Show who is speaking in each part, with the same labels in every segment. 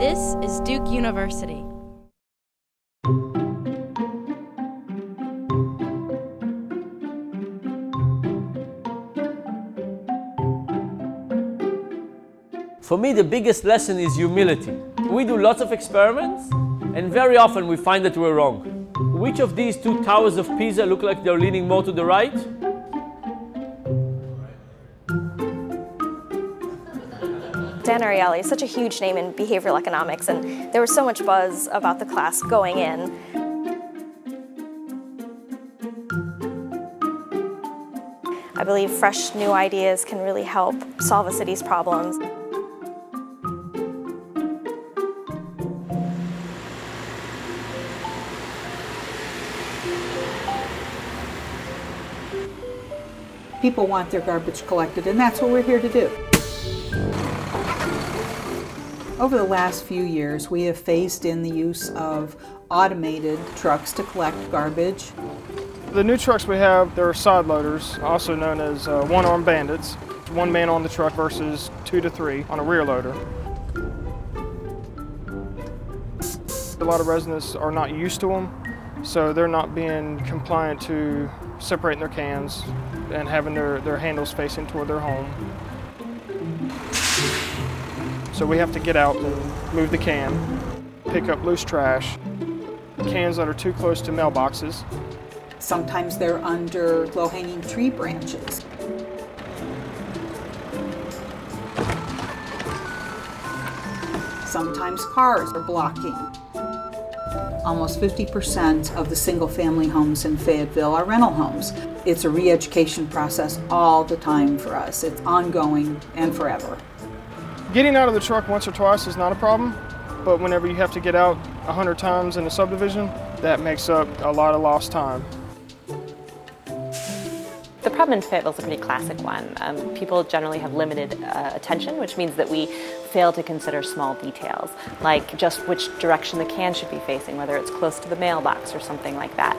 Speaker 1: This is Duke University.
Speaker 2: For me, the biggest lesson is humility. We do lots of experiments, and very often we find that we're wrong. Which of these two towers of Pisa look like they're leaning more to the right?
Speaker 3: Dan Ariely is such a huge name in behavioral economics, and there was so much buzz about the class going in. I believe fresh new ideas can really help solve a city's problems.
Speaker 4: People want their garbage collected, and that's what we're here to do. Over the last few years, we have phased in the use of automated trucks to collect garbage.
Speaker 5: The new trucks we have, they're side loaders, also known as uh, one-armed bandits. One man on the truck versus two to three on a rear loader. A lot of residents are not used to them, so they're not being compliant to separating their cans and having their, their handles facing toward their home. So we have to get out and move the can, pick up loose trash, cans that are too close to mailboxes.
Speaker 4: Sometimes they're under low-hanging tree branches. Sometimes cars are blocking. Almost 50% of the single-family homes in Fayetteville are rental homes. It's a re-education process all the time for us. It's ongoing and forever.
Speaker 5: Getting out of the truck once or twice is not a problem, but whenever you have to get out 100 times in a subdivision, that makes up a lot of lost time.
Speaker 6: The problem in Fayetteville is a pretty classic one. Um, people generally have limited uh, attention, which means that we fail to consider small details, like just which direction the can should be facing, whether it's close to the mailbox or something like that.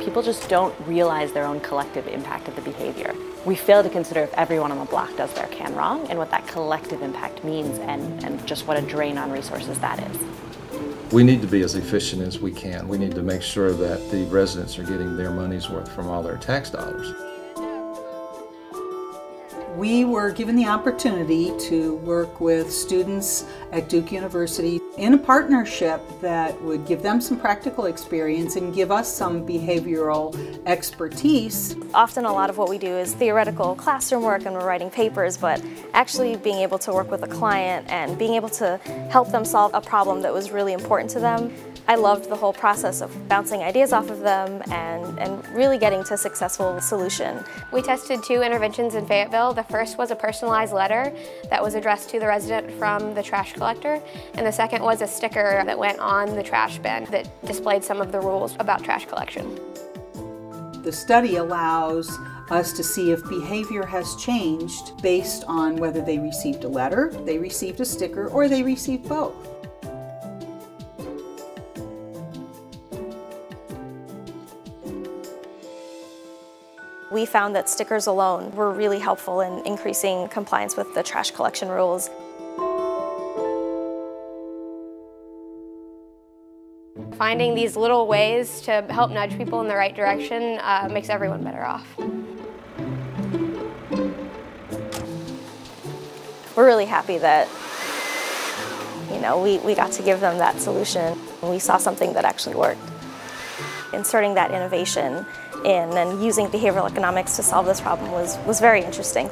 Speaker 6: People just don't realize their own collective impact of the behavior. We fail to consider if everyone on the block does their can wrong and what that collective impact means and, and just what a drain on resources that is.
Speaker 7: We need to be as efficient as we can. We need to make sure that the residents are getting their money's worth from all their tax dollars
Speaker 4: we were given the opportunity to work with students at Duke University in a partnership that would give them some practical experience and give us some behavioral expertise.
Speaker 3: Often a lot of what we do is theoretical classroom work and we're writing papers, but actually being able to work with a client and being able to help them solve a problem that was really important to them I loved the whole process of bouncing ideas off of them and, and really getting to a successful solution.
Speaker 8: We tested two interventions in Fayetteville. The first was a personalized letter that was addressed to the resident from the trash collector, and the second was a sticker that went on the trash bin that displayed some of the rules about trash collection.
Speaker 4: The study allows us to see if behavior has changed based on whether they received a letter, they received a sticker, or they received both.
Speaker 3: We found that stickers alone were really helpful in increasing compliance with the trash collection rules.
Speaker 8: Finding these little ways to help nudge people in the right direction uh, makes everyone better off.
Speaker 3: We're really happy that you know, we, we got to give them that solution. We saw something that actually worked. Inserting that innovation in and using behavioral economics to solve this problem was, was very interesting.